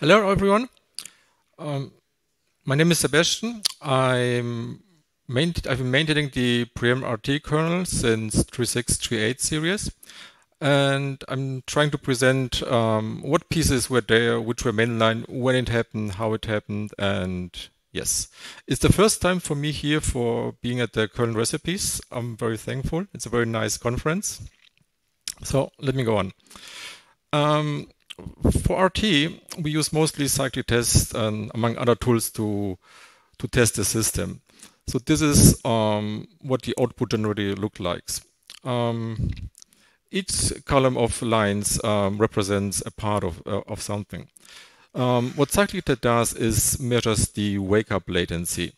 Hello, everyone. Um, my name is Sebastian. I'm main I've been maintaining the Preempt RT kernel since 3638 series. And I'm trying to present um, what pieces were there, which were mainline, when it happened, how it happened, and yes. It's the first time for me here for being at the kernel recipes. I'm very thankful. It's a very nice conference. So let me go on. Um, for RT, we use mostly cyclic tests and among other tools to to test the system. So this is um, what the output generally looks like. Um, each column of lines um, represents a part of, uh, of something. Um, what cyclic test does is measures the wake-up latency.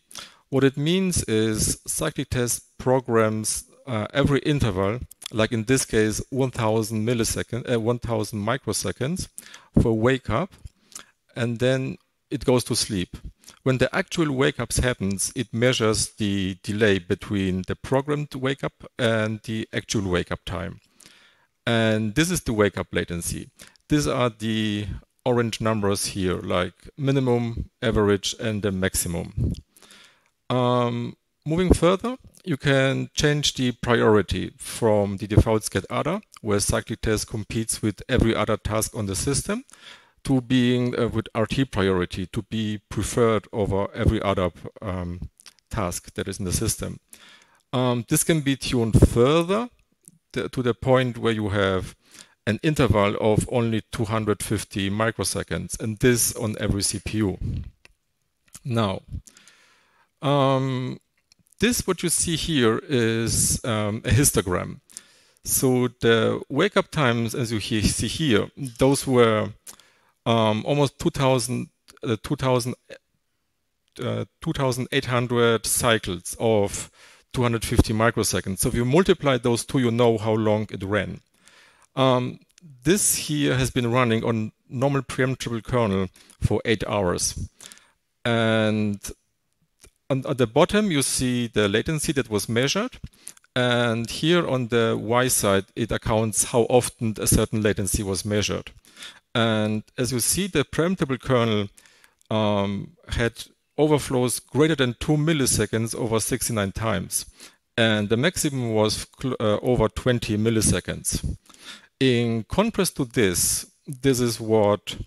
What it means is cyclic test programs uh, every interval like in this case 1000 milliseconds, uh, 1000 microseconds for wake up, and then it goes to sleep. When the actual wake ups happens, it measures the delay between the programmed wake up and the actual wake up time. And this is the wake up latency. These are the orange numbers here, like minimum, average, and the maximum. Um, moving further, you can change the priority from the default SCHED_OTHER, where cyclic test competes with every other task on the system, to being uh, with RT priority to be preferred over every other um, task that is in the system. Um, this can be tuned further to the point where you have an interval of only 250 microseconds, and this on every CPU. Now, um, this, what you see here, is um, a histogram. So the wake up times, as you see here, those were um, almost 2,000, uh, 2,000, uh, 2,800 cycles of 250 microseconds. So if you multiply those two, you know how long it ran. Um, this here has been running on normal preemptible kernel for eight hours. And on, at the bottom, you see the latency that was measured. And here on the Y side, it accounts how often a certain latency was measured. And as you see, the preemptible kernel um, had overflows greater than 2 milliseconds over 69 times. And the maximum was uh, over 20 milliseconds. In contrast to this, this is what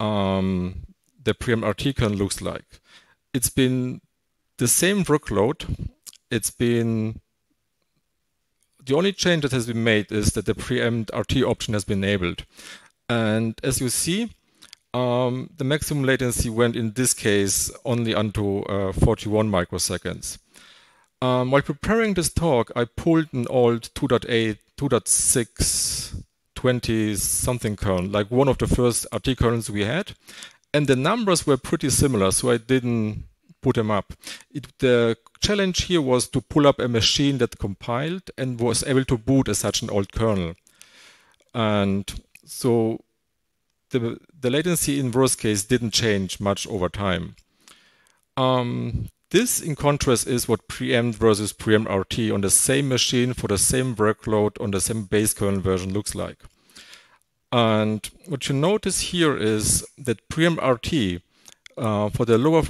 um, the Preempt RT kernel looks like. It's been the same workload. It's been the only change that has been made is that the preempt RT option has been enabled. And as you see, um, the maximum latency went in this case only unto uh, 41 microseconds. Um, while preparing this talk, I pulled an old 2.8, 2.6, 20 something kernel, like one of the first RT kernels we had. And the numbers were pretty similar, so I didn't put them up. It, the challenge here was to pull up a machine that compiled and was able to boot as such an old kernel. And so the, the latency in worst case didn't change much over time. Um, this, in contrast, is what preempt versus preempt RT on the same machine for the same workload on the same base kernel version looks like. And what you notice here is that preempt RT uh, for the lower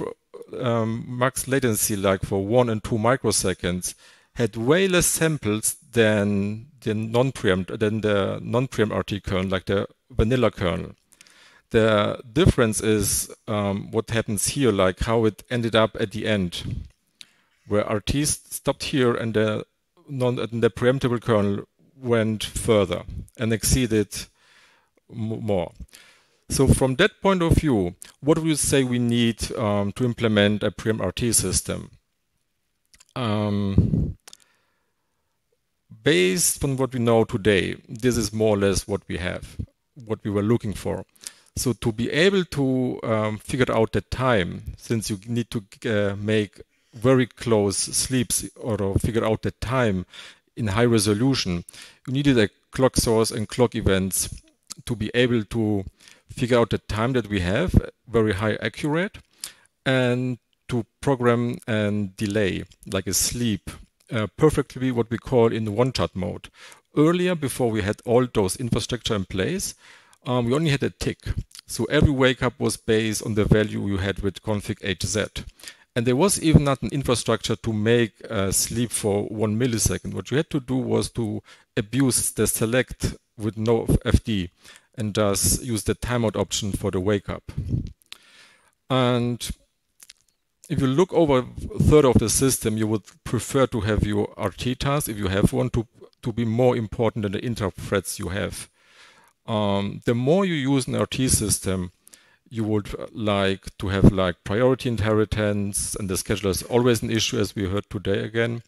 um, max latency, like for one and two microseconds, had way less samples than the non-preempt than the non-preempt RT kernel, like the vanilla kernel. The difference is um, what happens here, like how it ended up at the end, where RT stopped here and the non and the preemptible kernel went further and exceeded more. So from that point of view, what would you say we need um, to implement a Preempt RT system? Um, based on what we know today, this is more or less what we have, what we were looking for. So to be able to um, figure out the time, since you need to uh, make very close sleeps or figure out the time in high resolution, you needed a clock source and clock events to be able to figure out the time that we have, very high accurate, and to program and delay, like a sleep, uh, perfectly what we call in one-shot mode. Earlier, before we had all those infrastructure in place, um, we only had a tick. So every wake up was based on the value you had with config hz. And there was even not an infrastructure to make uh, sleep for one millisecond. What you had to do was to abuse the select with no FD and thus use the timeout option for the wake up. And if you look over third of the system, you would prefer to have your RT task, if you have one, to, to be more important than the interrupt threads you have. Um, the more you use an RT system, you would like to have like priority inheritance and the scheduler is always an issue as we heard today again.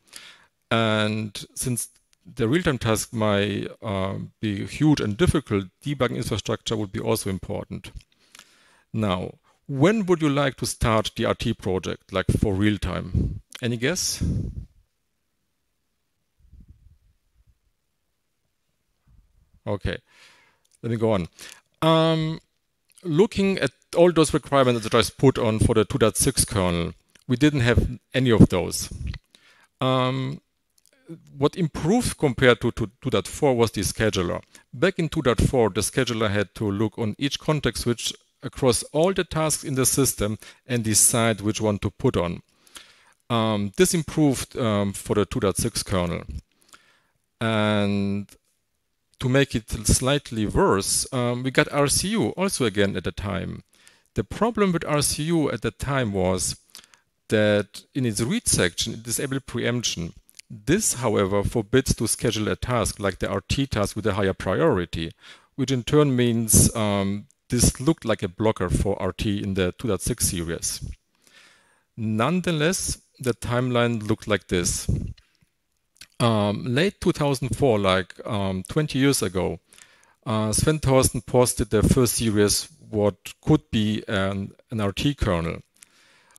And since the real-time task might uh, be huge and difficult, debugging infrastructure would be also important. Now, when would you like to start the RT project, like for real-time? Any guess? Okay, let me go on. Um, looking at all those requirements that I just put on for the 2.6 kernel, we didn't have any of those. Um, what improved compared to, to 2.4 was the scheduler. Back in 2.4, the scheduler had to look on each context switch across all the tasks in the system and decide which one to put on. Um, this improved um, for the 2.6 kernel. And to make it slightly worse, um, we got RCU also again at the time. The problem with RCU at the time was that in its read section, it disabled preemption. This, however, forbids to schedule a task like the RT task with a higher priority, which in turn means um, this looked like a blocker for RT in the 2.6 series. Nonetheless, the timeline looked like this. Um, late 2004, like um, 20 years ago, uh, Sven Thorsten posted the first series, what could be an, an RT kernel.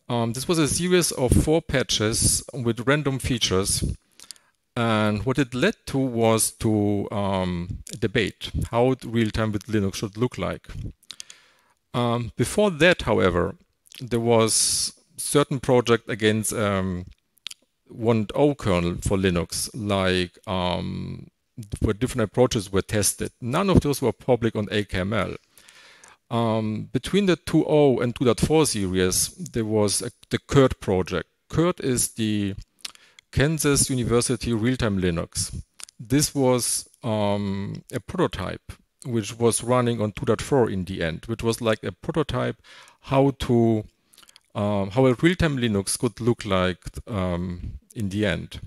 Um, this was a series of four patches with random features. And what it led to was to um, debate how real-time with Linux should look like. Um, before that, however, there was certain project against um, 1.0 kernel for Linux, like um, where different approaches were tested. None of those were public on LKML. Um, between the 2.0 and 2.4 series, there was a, the KURT project. KURT is the Kansas University Real-Time Linux. This was um, a prototype which was running on 2.4 in the end, which was like a prototype how to um, how a real-time Linux could look like um, in the end.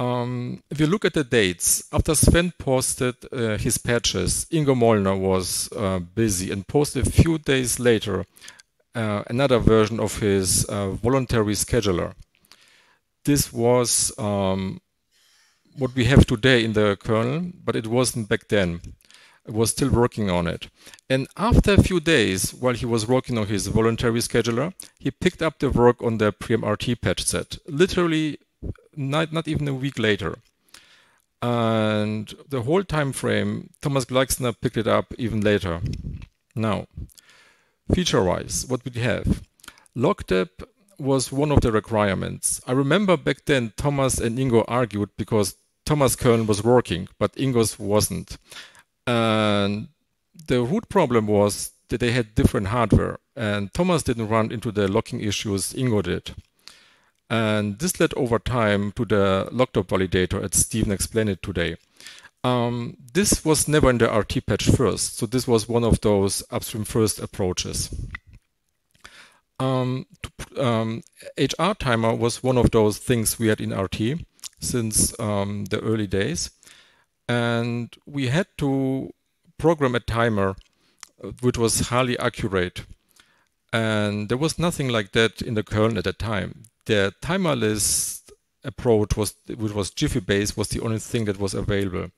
Um, if you look at the dates, after Sven posted uh, his patches, Ingo Molnar was uh, busy and posted a few days later uh, another version of his uh, voluntary scheduler. This was um, what we have today in the kernel, but it wasn't back then. I was still working on it. And after a few days, while he was working on his voluntary scheduler, he picked up the work on the PREEMPT-RT patch set. Literally not, not even a week later. And the whole time frame, Thomas Gleixner picked it up even later. Now, feature-wise, what we have? lockdep was one of the requirements. I remember back then Thomas and Ingo argued because Thomas kernel was working, but Ingo's wasn't. And the root problem was that they had different hardware, and Thomas didn't run into the locking issues Ingo did. And this led over time to the lockdep validator, as Stephen explained it today. Um, this was never in the RT patch first, so this was one of those upstream first approaches. Um, to, um, HR timer was one of those things we had in RT since um, the early days. And we had to program a timer uh, which was highly accurate. And there was nothing like that in the kernel at that time the timerless approach was which was Jiffy based was the only thing that was available.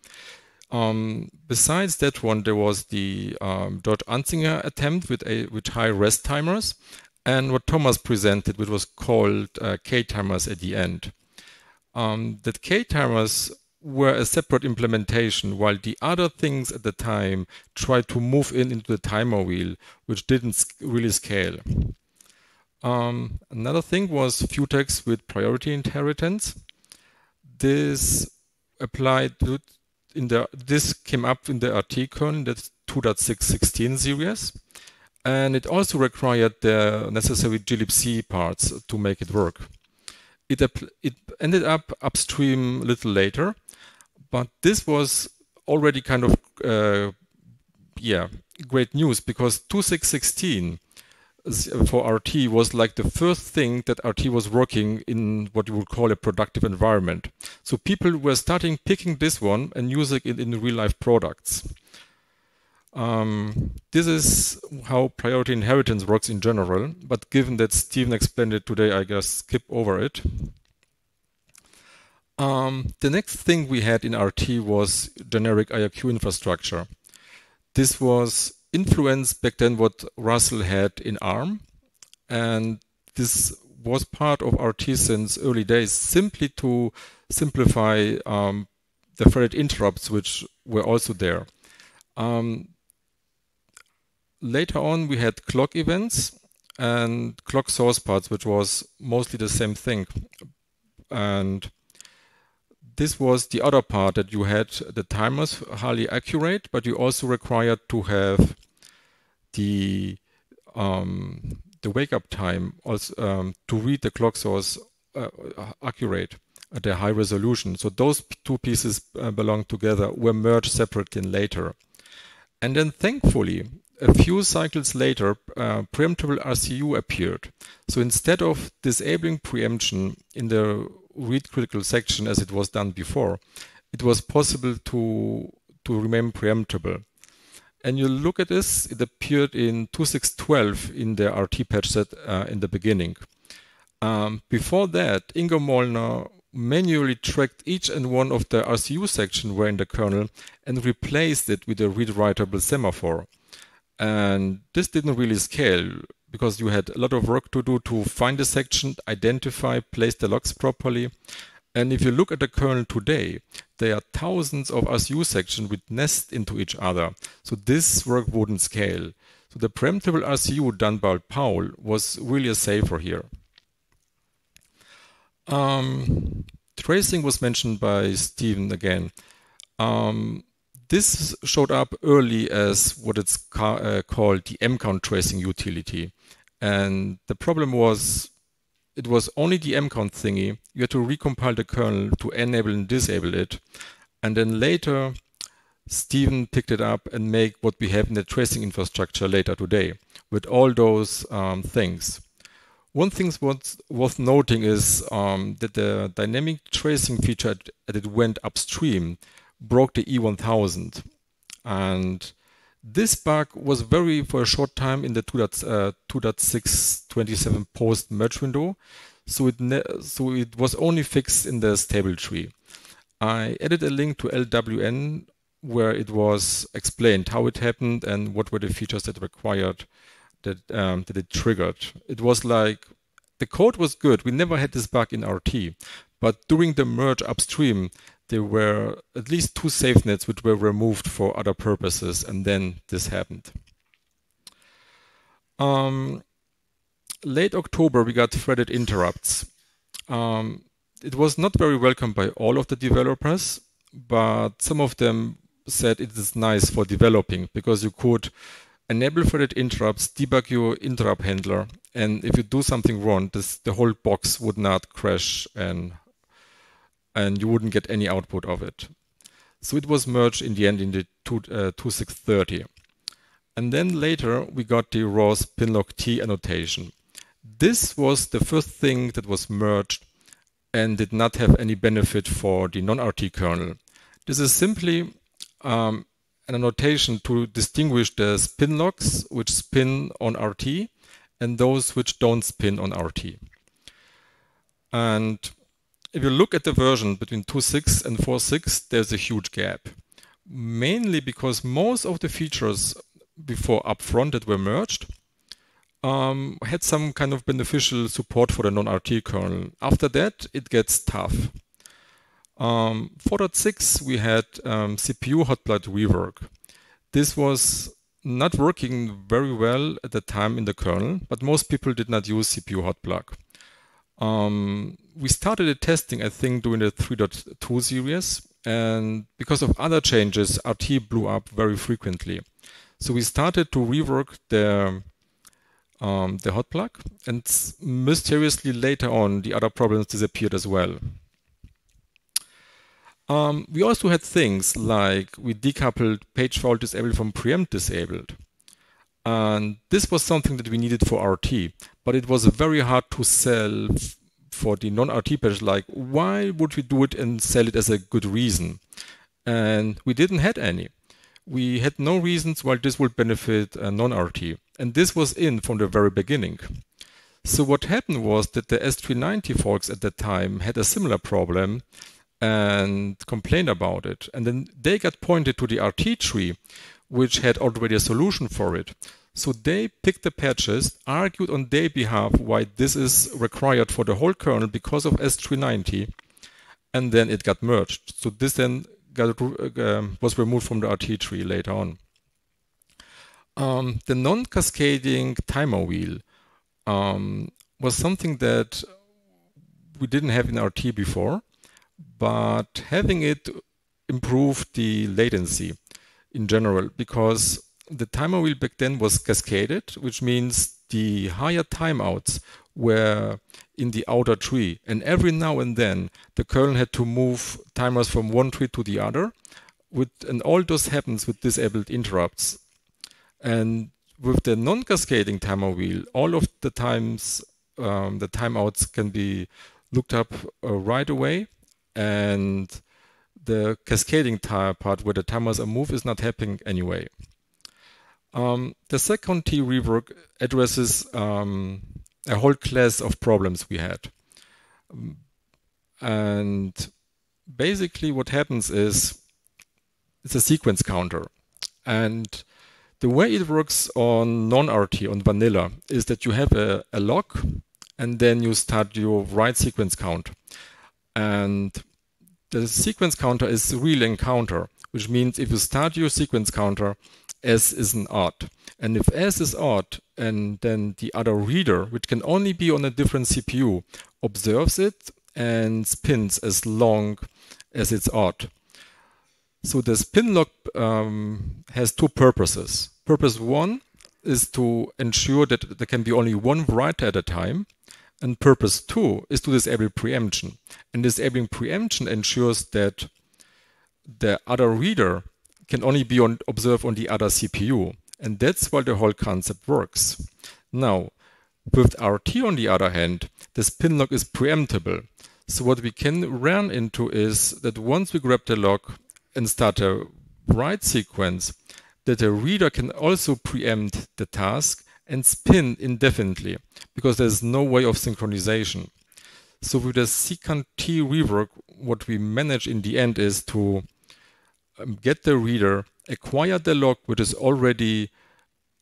Um, besides that one, there was the um, George Anzinger attempt with a with high res timers, and what Thomas presented, which was called uh, K timers at the end. Um, that K timers were a separate implementation, while the other things at the time tried to move in into the timer wheel, which didn't really scale. Um, another thing was futex with priority inheritance. This applied to, in the this came up in the RT. That 2.6.16 series. And it also required the necessary glibc parts to make it work. It, it ended up upstream a little later, but this was already kind of, uh, yeah, great news because 2616 for RT was like the first thing that RT was working in what you would call a productive environment. So people were starting picking this one and using it in real life products. Um, this is how priority inheritance works in general, but given that Stephen explained it today, I guess skip over it. Um, the next thing we had in RT was generic IRQ infrastructure. This was influenced back then what Russell had in ARM, and this was part of RT since early days, simply to simplify um, the threaded interrupts, which were also there. Um, later on, we had clock events and clock source parts, which was mostly the same thing. And this was the other part that you had the timers highly accurate, but you also required to have the um, the wake up time also um, to read the clock source uh, accurate at a high resolution. So those two pieces uh, belong together, were merged separately later. And then thankfully, a few cycles later, uh, preemptible RCU appeared. So instead of disabling preemption in the read critical section as it was done before, it was possible to, to remain preemptible. And you look at this, it appeared in 2612 in the RT patch set uh, in the beginning. Um, before that, Ingo Molnar manually tracked each and one of the RCU section were in the kernel and replaced it with a read-writable semaphore. And this didn't really scale because you had a lot of work to do to find the section, identify, place the locks properly. And if you look at the kernel today, there are thousands of RCU sections which nest into each other. So this work wouldn't scale. So the preemptible RCU done by Paul was really a saver here. Um, tracing was mentioned by Stephen again. Um, this showed up early as what it's ca uh, called the mcount tracing utility. And the problem was it was only the mcount thingy. You had to recompile the kernel to enable and disable it. And then later, Stephen picked it up and make what we have in the tracing infrastructure later today with all those um, things. One thing worth, worth noting is um, that the dynamic tracing feature that it went upstream broke the E1000. And this bug was very, for a short time, in the 2.6.27 uh, post merge window. So it, so it was only fixed in the stable tree. I added a link to LWN where it was explained how it happened and what were the features that required that um, that it triggered. It was like the code was good. We never had this bug in RT, but during the merge upstream, there were at least two safe nets which were removed for other purposes, and then this happened. Um, late October, we got threaded interrupts. Um, it was not very welcome by all of the developers, but some of them said it is nice for developing because you could enable threaded interrupts, debug your interrupt handler, and if you do something wrong, this, the whole box would not crash and and you wouldn't get any output of it. So it was merged in the end in the two, uh, 2630. And then later we got the raw_spinlock_t annotation. This was the first thing that was merged and did not have any benefit for the non-RT kernel. This is simply um, an annotation to distinguish the spin locks which spin on RT and those which don't spin on RT. And if you look at the version between 2.6 and 4.6, there's a huge gap. Mainly because most of the features before upfront that were merged um, had some kind of beneficial support for the non-RT kernel. After that, it gets tough. Um, 4.6, we had um, CPU hot plug rework. This was not working very well at the time in the kernel, but most people did not use CPU hot plug. Um, we started testing, I think, during the 3.2 series, and because of other changes, RT blew up very frequently. So we started to rework the um, the hot plug, and mysteriously later on, the other problems disappeared as well. Um, we also had things like we decoupled page fault disabled from preempt disabled. And this was something that we needed for RT, but it was very hard to sell for the non-RT page. Like, why would we do it and sell it as a good reason? And we didn't had any. We had no reasons why this would benefit uh, a non-RT. And this was in from the very beginning. So what happened was that the S390 folks at that time had a similar problem and complained about it. And then they got pointed to the RT tree, which had already a solution for it. So they picked the patches, argued on their behalf why this is required for the whole kernel because of S390, and then it got merged. So this then got, uh, was removed from the RT tree later on. Um, the non-cascading timer wheel um, was something that we didn't have in RT before but having it improved the latency in general because the timer wheel back then was cascaded, which means the higher timeouts were in the outer tree. And every now and then, the kernel had to move timers from one tree to the other. With, and all this happens with disabled interrupts. And with the non-cascading timer wheel, all of the times um, the timeouts can be looked up uh, right away and the cascading tire part where the timers are moved is not happening anyway. Um, the seqcount_t rework addresses um, a whole class of problems we had. And basically what happens is it's a sequence counter. And the way it works on non-RT, on vanilla, is that you have a, a lock and then you start your write sequence count. And the sequence counter is real encounter, which means if you start your sequence counter, S is an odd. And if S is odd, and then the other reader, which can only be on a different CPU, observes it and spins as long as it's odd. So the spin lock um, has two purposes. Purpose one is to ensure that there can be only one writer at a time. And purpose two is to disable preemption. And disabling preemption ensures that the other reader can only be on, observed on the other CPU. And that's why the whole concept works. Now, with RT on the other hand, this spin lock is preemptible. So what we can run into is that once we grab the lock and start a write sequence, that the reader can also preempt the task and spin indefinitely because there's no way of synchronization. So with the secant T rework, what we manage in the end is to um, get the reader, acquire the lock which is already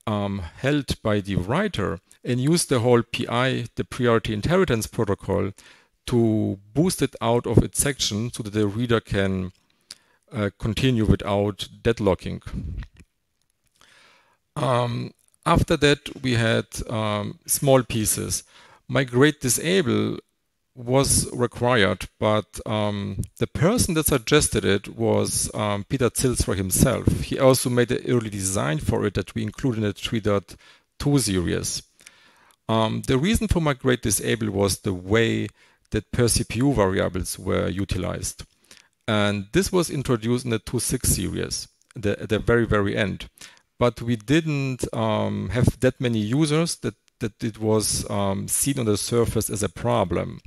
um, held by the writer, and use the whole PI, the priority inheritance protocol, to boost it out of its section so that the reader can uh, continue without deadlocking. Um, after that, we had um, small pieces. Migrate disable was required, but um, the person that suggested it was um, Peter Zijlstra himself. He also made an early design for it that we included in the 3.2 series. Um, the reason for migrate disable was the way that per CPU variables were utilized. And this was introduced in the 2.6 series, the, at the very, very end but we didn't um, have that many users that, that it was um, seen on the surface as a problem.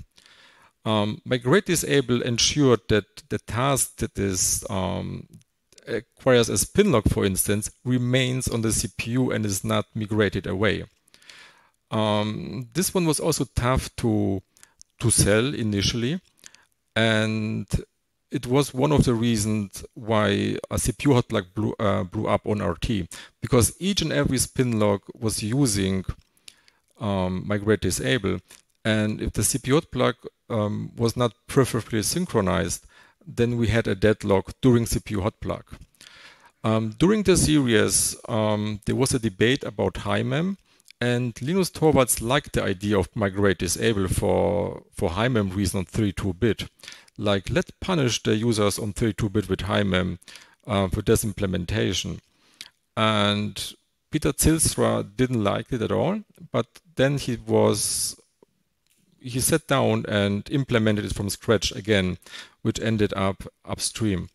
Um, Migrate Disable ensured that the task that is um, acquires a spin lock, for instance, remains on the CPU and is not migrated away. Um, this one was also tough to to sell initially, and it was one of the reasons why a CPU hot plug blew, uh, blew up on RT because each and every spin was using um, migrate disable. And if the CPU hot plug um, was not perfectly synchronized, then we had a deadlock during CPU hot plug. Um, during the series, um, there was a debate about HIGHMEM, and Linus Torvalds liked the idea of migrate disable for, for HIGHMEM reason on 32-bit like let's punish the users on 32-bit with HIGHMEM uh, for this implementation. And Peter Zijlstra didn't like it at all, but then he was he sat down and implemented it from scratch again, which ended up upstream.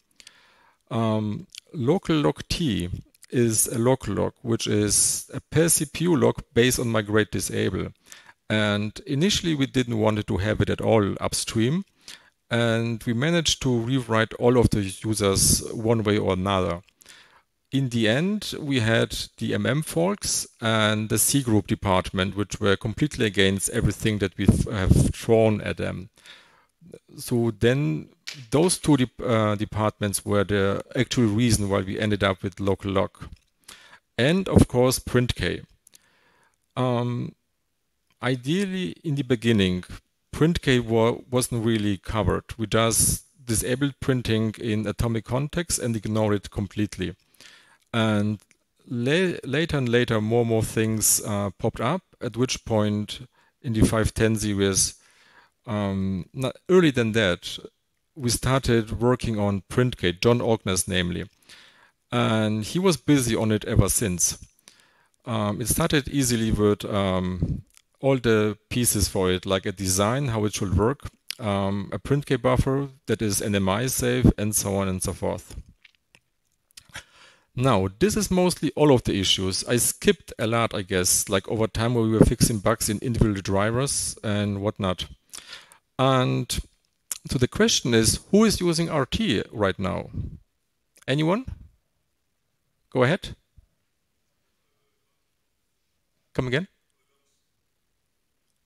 Um, local_lock_t is a log, which is a per CPU log based on migrate disable. And initially we didn't want to have it at all upstream. And we managed to rewrite all of the users one way or another. In the end, we had the MM folks and the C group department, which were completely against everything that we have thrown at them. So then those two de uh, departments were the actual reason why we ended up with local lock. And of course, PrintK. Um, ideally, in the beginning, PrintK wa wasn't really covered. We just disabled printing in atomic context and ignored it completely. And la later and later, more and more things uh, popped up, at which point in the 510 series, um, not earlier than that, we started working on PrintK, John Ogness namely. And he was busy on it ever since. Um, it started easily with um, all the pieces for it, like a design, how it should work, um, a PrintK buffer that is NMI safe, and so on and so forth. Now, this is mostly all of the issues. I skipped a lot, I guess, like over time where we were fixing bugs in individual drivers and whatnot. And so the question is, who is using RT right now? Anyone? Go ahead. Come again?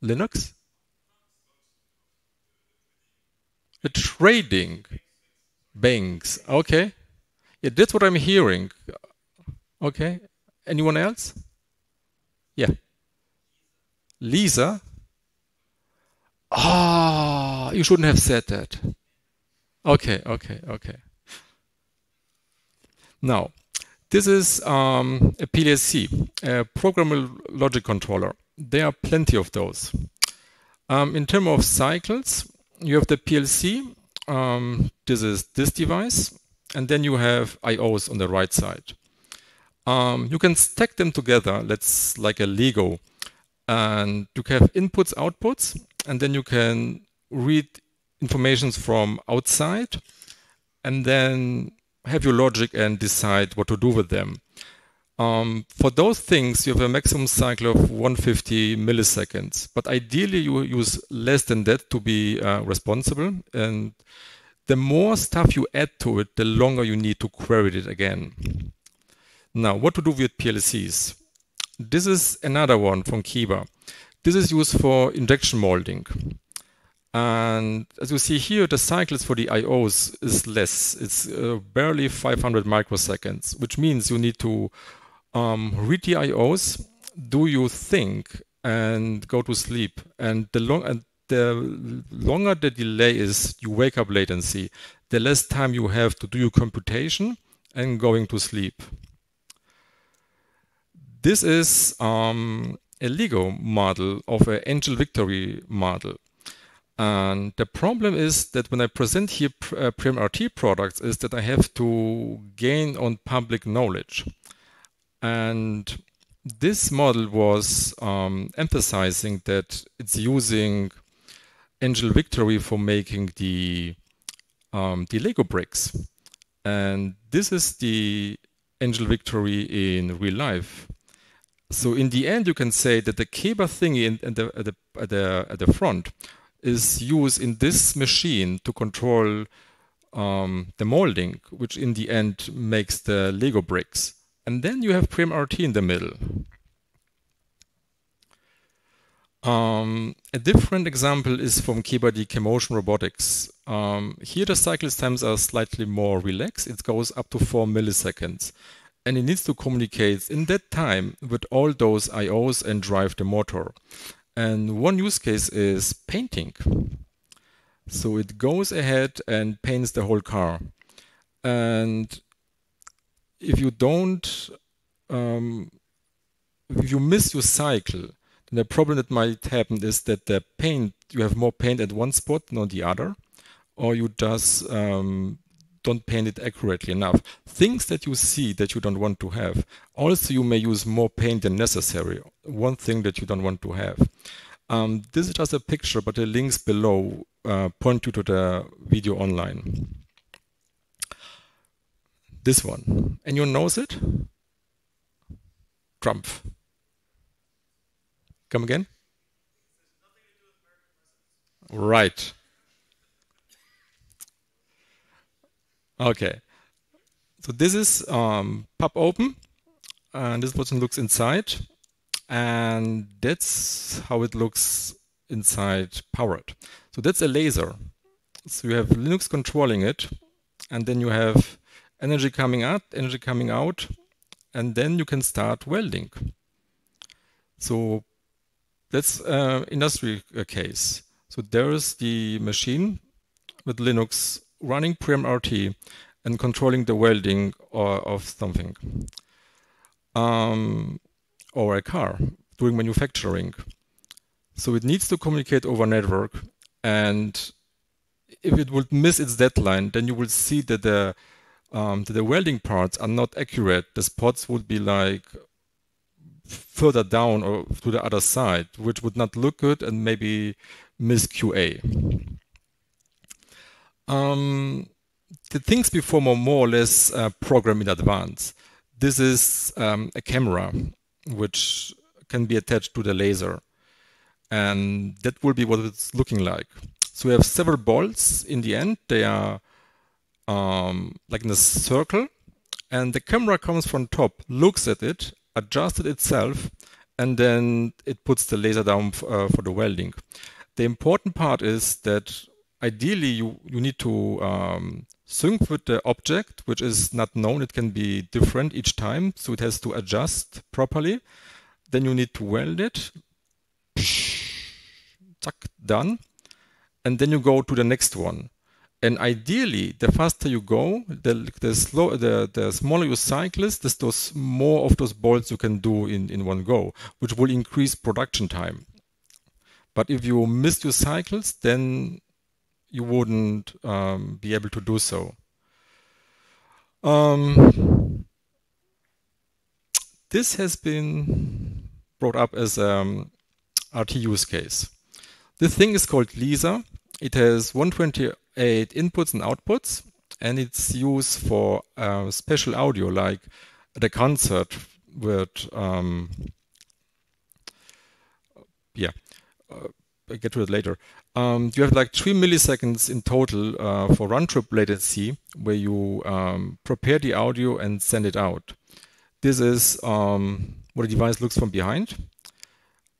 Linux? The trading banks. Okay. Yeah, that's what I'm hearing. Okay. Anyone else? Yeah. L-ISA? Ah, oh, you shouldn't have said that. Okay, okay, okay. Now, this is um, a PLC, a programmable logic controller. There are plenty of those. Um, in terms of cycles, you have the PLC. Um, this is this device and then you have IOs on the right side. Um, you can stack them together, let's like a Lego, and you have inputs, outputs, and then you can read informations from outside, and then have your logic and decide what to do with them. Um, for those things, you have a maximum cycle of 150 milliseconds, but ideally you use less than that to be uh, responsible. And the more stuff you add to it, the longer you need to query it again. Now, what to do with PLCs? This is another one from KEBA. This is used for injection molding. And as you see here, the cycles for the IOs is less. It's uh, barely 500 microseconds, which means you need to um, read the IOs, do you think, and go to sleep. And the long and the longer the delay is, you wake up latency, the less time you have to do your computation and going to sleep. This is um, a Lego model of an Engel Victory model. And the problem is that when I present here uh, RT products is that I have to gain on public knowledge. And this model was um, emphasizing that it's using Engel Victory for making the um, the Lego bricks, and this is the Engel Victory in real life. So in the end, you can say that the Keba thingy in, in the, at, the, at, the, at the front is used in this machine to control um, the molding, which in the end makes the Lego bricks. And then you have RT in the middle. Um, a different example is from KEBA KeMotion Robotics. Um, here the cycle times are slightly more relaxed. It goes up to 4 milliseconds. And it needs to communicate in that time with all those IOs and drive the motor. And one use case is painting. So it goes ahead and paints the whole car. And if you don't, um, if you miss your cycle, then the problem that might happen is that the paint, you have more paint at one spot than on the other, or you just um, don't paint it accurately enough. Things that you see that you don't want to have. Also, you may use more paint than necessary. One thing that you don't want to have. Um, this is just a picture, but the links below uh, point you to the video online. This one. Anyone knows it? Trump. Come again? Right. Okay. So this is um, pub open, and this is what it looks inside, and that's how it looks inside powered. So that's a laser. So you have Linux controlling it, and then you have energy coming out, energy coming out, and then you can start welding. So that's uh, industry case. So there is the machine with Linux running Preempt RT and controlling the welding of something. Um, or a car doing manufacturing. So it needs to communicate over network and if it would miss its deadline, then you will see that the um, that the welding parts are not accurate. The spots would be like further down or to the other side, which would not look good and maybe miss QA. Um, the things before more, more or less uh, program in advance. This is um, a camera which can be attached to the laser. And that will be what it's looking like. So we have several bolts in the end. They are um, like in a circle. And the camera comes from top, looks at it, adjusts it itself, and then it puts the laser down uh, for the welding. The important part is that ideally you, you need to um, sync with the object, which is not known. It can be different each time, so it has to adjust properly. Then you need to weld it. Tuck, done. And then you go to the next one. And ideally, the faster you go, the the, slow, the, the smaller your cycle is, the more of those bolts you can do in, in one go, which will increase production time. But if you miss your cycles, then you wouldn't um, be able to do so. Um, this has been brought up as an um, RT use case. This thing is called L-ISA. It has 128 inputs and outputs, and it's used for uh, special audio, like the concert with, um, yeah, uh, I'll get to it later. Um, you have like three milliseconds in total uh, for round trip latency, where you um, prepare the audio and send it out. This is um, what a device looks from behind.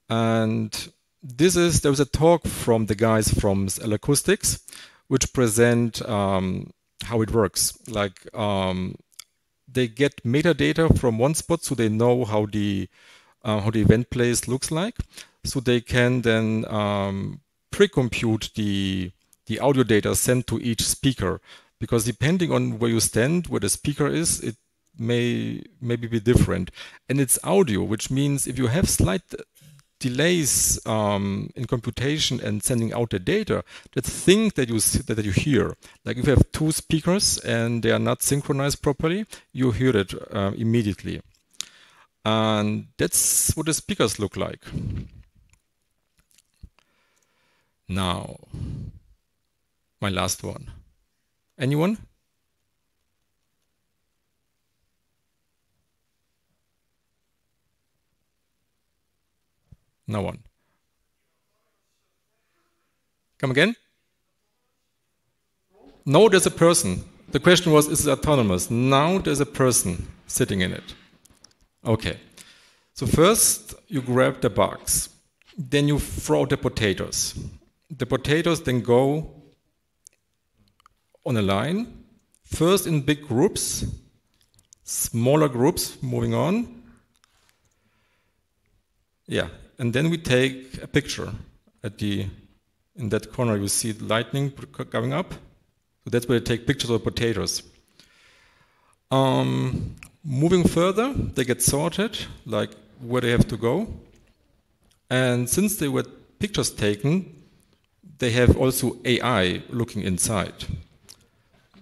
And this is there was a talk from the guys from L Acoustics, which present um, how it works. Like um, they get metadata from one spot, so they know how the uh, how the event place looks like. So they can then um, pre-compute the the audio data sent to each speaker, because depending on where you stand, where the speaker is, it may maybe be different. And it's audio, which means if you have slight delays um, in computation and sending out the data, the thing that you that you hear, like if you have two speakers and they are not synchronized properly, you hear it uh, immediately, and that's what the speakers look like. Now, my last one. Anyone? No one. Come again? No, there's a person. The question was, is it autonomous? Now there's a person sitting in it. Okay. So first you grab the box. Then you throw the potatoes. The potatoes then go on a line, first in big groups, smaller groups moving on. Yeah, and then we take a picture at the, in that corner you see the lightning coming up. So that's where they take pictures of potatoes. Um, moving further, they get sorted, like where they have to go. And since they were pictures taken, they have also AI looking inside.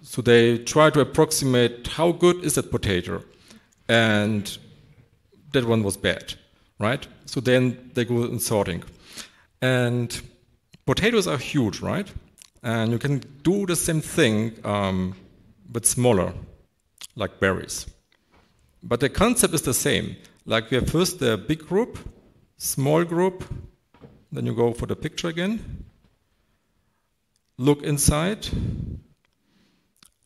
So they try to approximate how good is that potato, and that one was bad, right? So then they go in sorting, and potatoes are huge, right? And you can do the same thing um, but smaller, like berries. But the concept is the same. Like we have first the big group, small group, then you go for the picture again, look inside,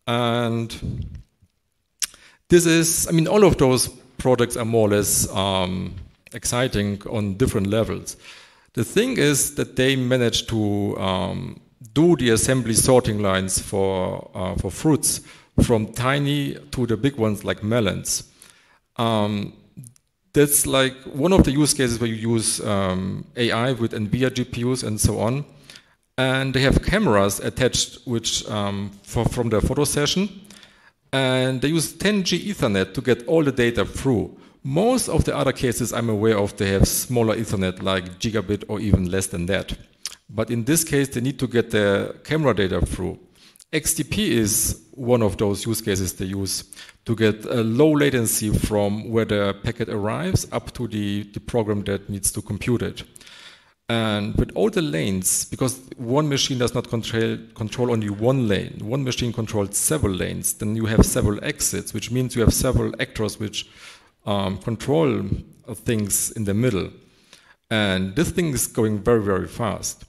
and this is, I mean, all of those products are more or less um, exciting on different levels. The thing is that they managed to um, do the assembly sorting lines for, uh, for fruits from tiny to the big ones like melons. Um, that's like one of the use cases where you use um, AI with NVIDIA GPUs and so on. And they have cameras attached which um, for, from their photo session. And they use 10G Ethernet to get all the data through. Most of the other cases I'm aware of, they have smaller Ethernet like gigabit or even less than that. But in this case, they need to get the camera data through. XDP is one of those use cases they use to get a low latency from where the packet arrives up to the, the program that needs to compute it. And with all the lanes, because one machine does not control, control only one lane, one machine controls several lanes, then you have several exits, which means you have several actors which um, control things in the middle. And this thing is going very, very fast.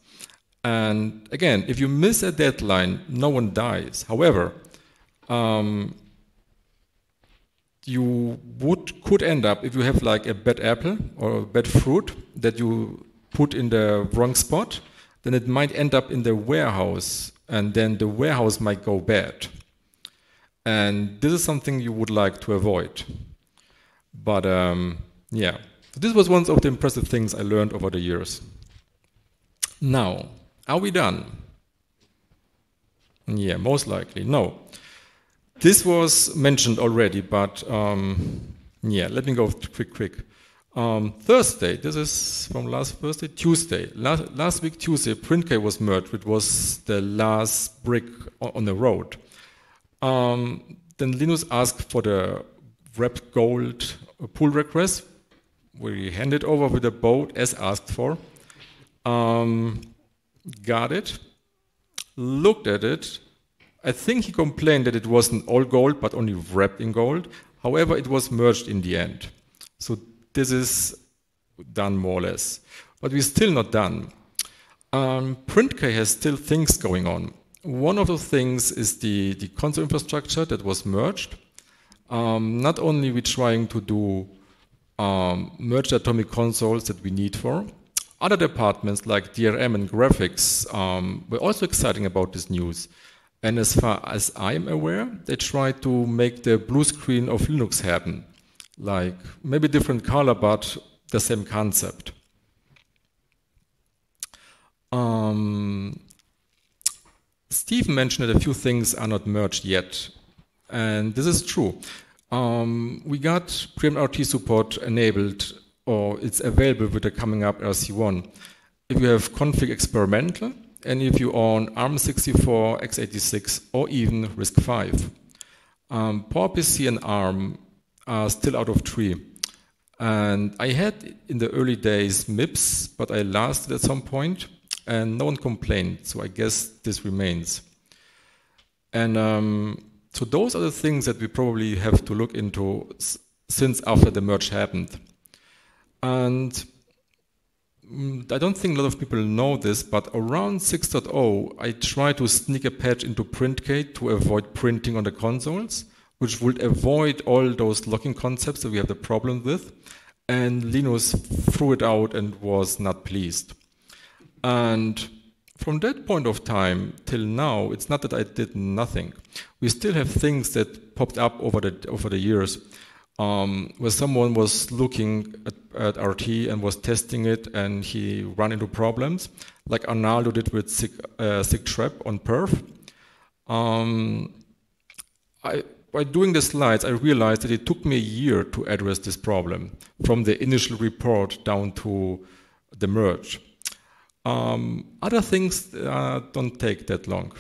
And again, if you miss a deadline, no one dies. However, um, you would could end up if you have like a bad apple or a bad fruit that you put in the wrong spot, then it might end up in the warehouse, and then the warehouse might go bad. And this is something you would like to avoid. But um, yeah, this was one of the impressive things I learned over the years. Now, are we done? Yeah, most likely. No. This was mentioned already, but um, yeah, let me go quick, quick. Um, Thursday, this is from last Thursday, Tuesday. Last, last week, Tuesday, PrintK was merged, which was the last brick on the road. Um, then Linus asked for the wrap gold pull request. We handed over with a boat as asked for. Um, got it, looked at it. I think he complained that it wasn't all gold, but only wrapped in gold. However, it was merged in the end. So this is done more or less. But we're still not done. Um, PrintK has still things going on. One of the things is the, the console infrastructure that was merged. Um, not only we're trying to do um, merged atomic consoles that we need for, other departments like DRM and graphics um, were also exciting about this news. And as far as I'm aware, they try to make the blue screen of Linux happen. Like maybe different color, but the same concept. Um, Steve mentioned that a few things are not merged yet. And this is true. Um, we got PREEMPT_RT support enabled or it's available with the coming up RC1. If you have config experimental, and if you own ARM64, x86, or even RISC-V. Um, PowerPC and ARM are still out of tree. And I had in the early days MIPS, but I lasted at some point, and no one complained, so I guess this remains. And um, so those are the things that we probably have to look into since after the merge happened. And mm, I don't think a lot of people know this, but around 6.0, I tried to sneak a patch into PrintK to avoid printing on the consoles, which would avoid all those locking concepts that we have the problem with. And Linus threw it out and was not pleased. And from that point of time till now, it's not that I did nothing. We still have things that popped up over the over the years um, where someone was looking at, at, RT and was testing it and he ran into problems, like Arnaldo did with SIG, uh, on Perf. Um, I, by doing the slides, I realized that it took me a year to address this problem, from the initial report down to the merge. Um, other things uh, don't take that long.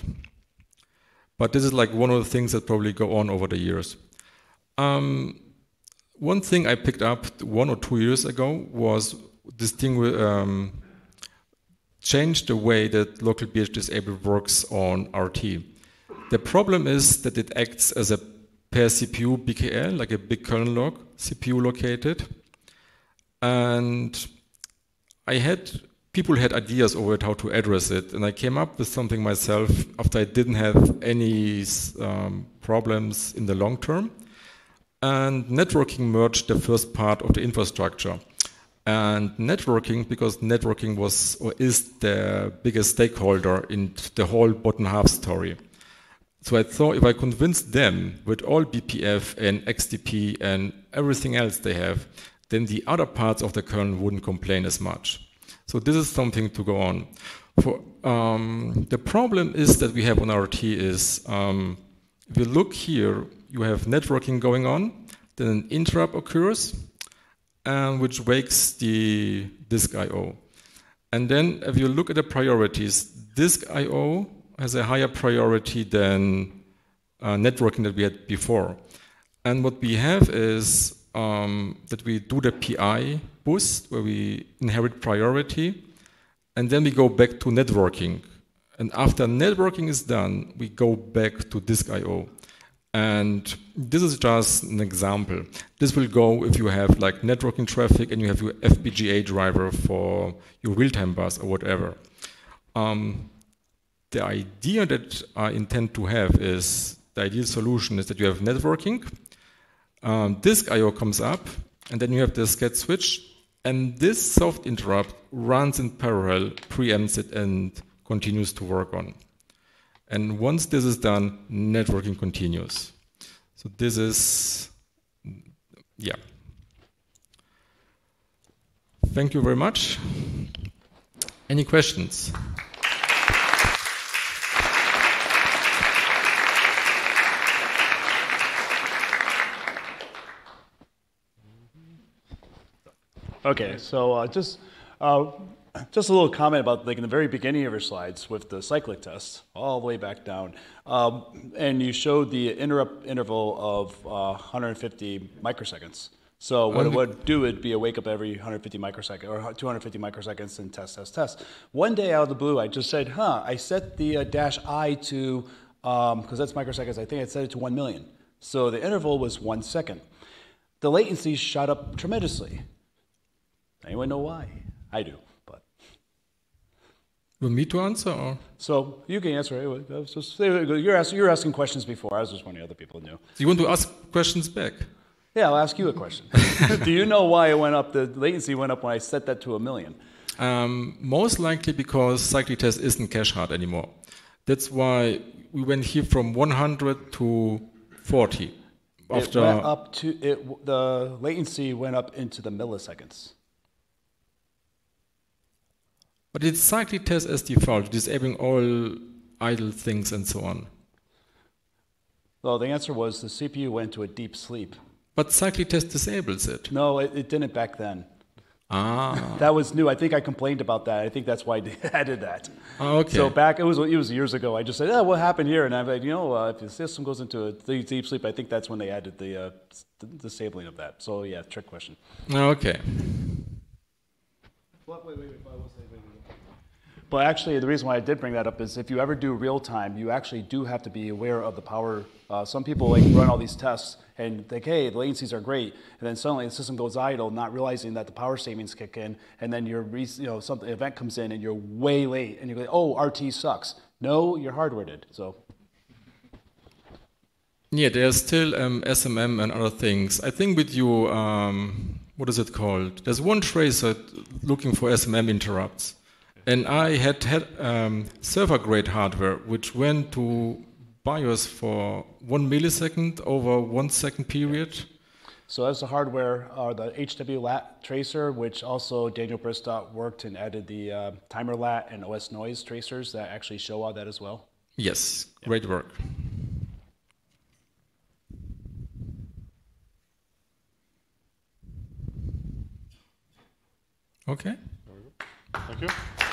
But this is like one of the things that probably go on over the years. Um, one thing I picked up one or two years ago was this thing um, change the way that local BH disable works on RT. The problem is that it acts as a per CPU BKL, like a big kernel lock, CPU located. And I had people had ideas over it how to address it, and I came up with something myself after I didn't have any um, problems in the long term. And networking merged the first part of the infrastructure. And networking, because networking was or is the biggest stakeholder in the whole bottom half story. So I thought if I convince them with all BPF and XDP and everything else they have, then the other parts of the kernel wouldn't complain as much. So this is something to go on. For, um, the problem is that we have on RT is, um, if you look here, you have networking going on, then an interrupt occurs, and which wakes the disk I.O. And then if you look at the priorities, disk I.O. has a higher priority than uh, networking that we had before. And what we have is um, that we do the PI boost, where we inherit priority, and then we go back to networking. And after networking is done, we go back to disk I.O. And this is just an example. This will go if you have like networking traffic and you have your FPGA driver for your real-time bus or whatever. Um, the idea that I intend to have is the ideal solution is that you have networking, um, disk I.O. comes up, and then you have this get switch, and this soft interrupt runs in parallel, preempts it, and continues to work on. And once this is done, networking continues. So this is, yeah. Thank you very much. Any questions? Okay, so uh, just uh, just a little comment about like in the very beginning of your slides with the cyclictest, all the way back down, um, and you showed the interrupt interval of uh, 150 microseconds. So what it would do would be a wake up every 150 microseconds or 250 microseconds and test, test, test. One day out of the blue, I just said, huh, I set the uh, dash I to, because um, that's microseconds, I think I set it to 1 million. So the interval was one second. The latency shot up tremendously. Anyone know why? I do, but. You want me to answer? Or? So you can answer. Just, you're, asking, you're asking questions before. I was just wondering other people knew. So you want to ask questions back? Yeah, I'll ask you a question. do you know why it went up? The latency went up when I set that to a million. Um, most likely because cyclictest isn't cache hard anymore. That's why we went here from 100 to 40. After it went up to it, the latency went up into the milliseconds. But it's cyclictest as default, disabling all idle things and so on. Well, the answer was the CPU went to a deep sleep. But cyclictest disables it. No, it, it didn't back then. Ah. that was new. I think I complained about that. I think that's why I added that. Oh, okay. So back, it was it was years ago. I just said, "Oh, what happened here?" And I'm like, you know, uh, if the system goes into a deep sleep, I think that's when they added the, uh, the disabling of that. So yeah, trick question. Okay. What, wait, wait, wait, but actually, the reason why I did bring that up is if you ever do real time, you actually do have to be aware of the power. Uh, some people like run all these tests and think, hey, the latencies are great, and then suddenly the system goes idle, not realizing that the power savings kick in, and then your you know something event comes in and you're way late, and you go, oh, RT sucks. No, your hardware did. So. Yeah, there's still um, SMM and other things. I think with you, um, what is it called? There's one tracer looking for SMM interrupts. And I had had um, server grade hardware, which went to BIOS for one millisecond over one second period. So as the hardware, uh, the hwlat tracer, which also Daniel Bristot worked and added the uh, timerlat and osnoise tracers that actually show all that as well. Yes, yeah. great work. Okay. Thank you.